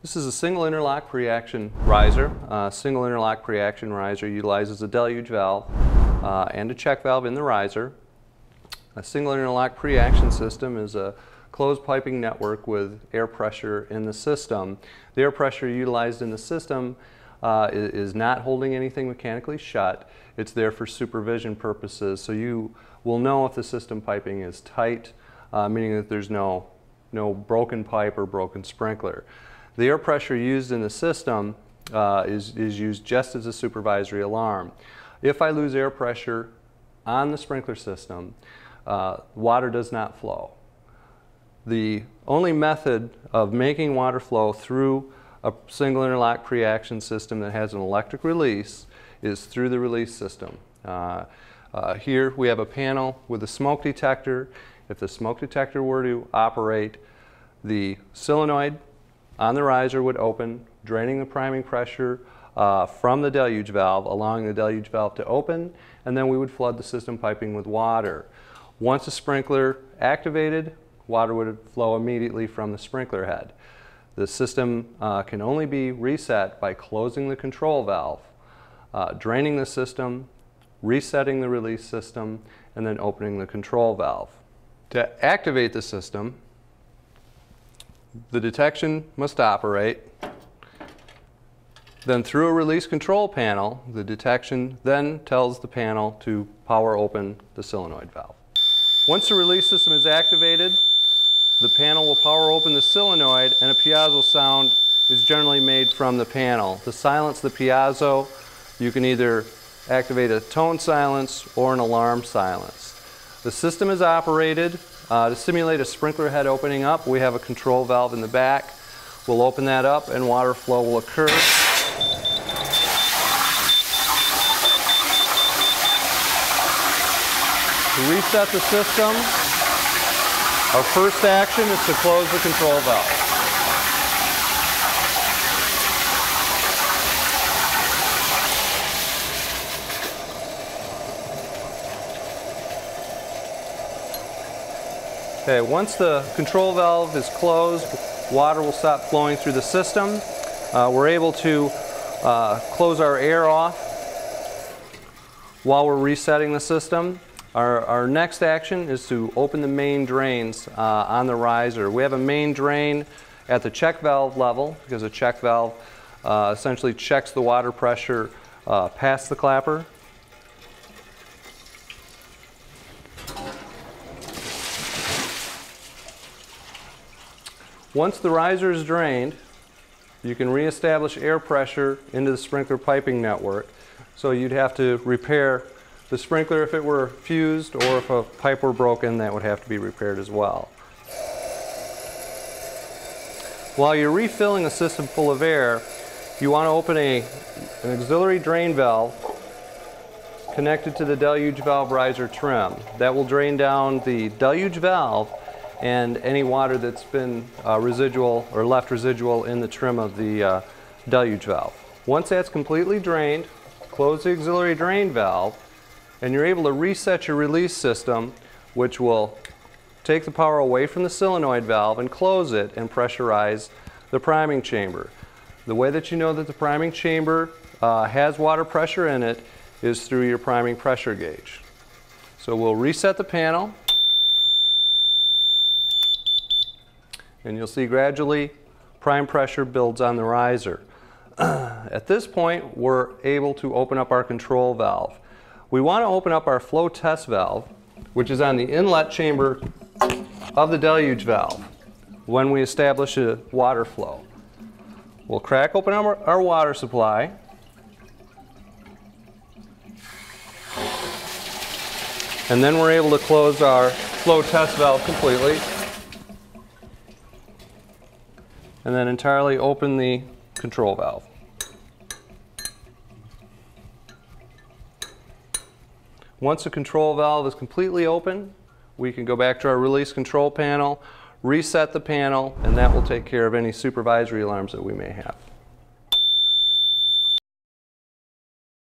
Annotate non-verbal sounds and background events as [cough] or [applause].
This is a single interlock pre-action riser. Uh, single interlock pre-action riser utilizes a deluge valve uh, and a check valve in the riser. A single interlock pre-action system is a closed piping network with air pressure in the system. The air pressure utilized in the system uh, is, not holding anything mechanically shut. It's there for supervision purposes, so you will know if the system piping is tight, uh, meaning that there's no, no broken pipe or broken sprinkler. The air pressure used in the system uh, is, is used just as a supervisory alarm. If I lose air pressure on the sprinkler system, uh, water does not flow. The only method of making water flow through a single interlock pre-action system that has an electric release is through the release system. Uh, uh, here we have a panel with a smoke detector. If the smoke detector were to operate, the solenoid on the riser would open, draining the priming pressure uh, from the deluge valve, allowing the deluge valve to open, and then we would flood the system piping with water. Once the sprinkler activated, water would flow immediately from the sprinkler head. The system uh, can only be reset by closing the control valve, uh, draining the system, resetting the release system, and then opening the control valve. To activate the system, the detection must operate. Then through a release control panel, the detection then tells the panel to power open the solenoid valve. Once the release system is activated, the panel will power open the solenoid and a piezo sound is generally made from the panel. To silence the piezo, you can either activate a tone silence or an alarm silence. The system is operated uh, to simulate a sprinkler head opening up, we have a control valve in the back. We'll open that up and water flow will occur. To reset the system, our first action is to close the control valve. Okay, once the control valve is closed, water will stop flowing through the system. Uh, we're able to uh, close our air off while we're resetting the system. Our, our next action is to open the main drains uh, on the riser. We have a main drain at the check valve level because a check valve uh, essentially checks the water pressure uh, past the clapper Once the riser is drained, you can reestablish air pressure into the sprinkler piping network. So you'd have to repair the sprinkler if it were fused or if a pipe were broken, that would have to be repaired as well. While you're refilling a system full of air, you want to open a, an auxiliary drain valve connected to the deluge valve riser trim. That will drain down the deluge valve and any water that's been uh, residual or left residual in the trim of the uh, deluge valve. Once that's completely drained, close the auxiliary drain valve and you're able to reset your release system which will take the power away from the solenoid valve and close it and pressurize the priming chamber. The way that you know that the priming chamber uh, has water pressure in it is through your priming pressure gauge. So we'll reset the panel and you'll see gradually prime pressure builds on the riser. [clears throat] At this point, we're able to open up our control valve. We want to open up our flow test valve, which is on the inlet chamber of the deluge valve when we establish a water flow. We'll crack open our, our water supply. And then we're able to close our flow test valve completely. And then entirely open the control valve. Once the control valve is completely open, we can go back to our release control panel, reset the panel, and that will take care of any supervisory alarms that we may have.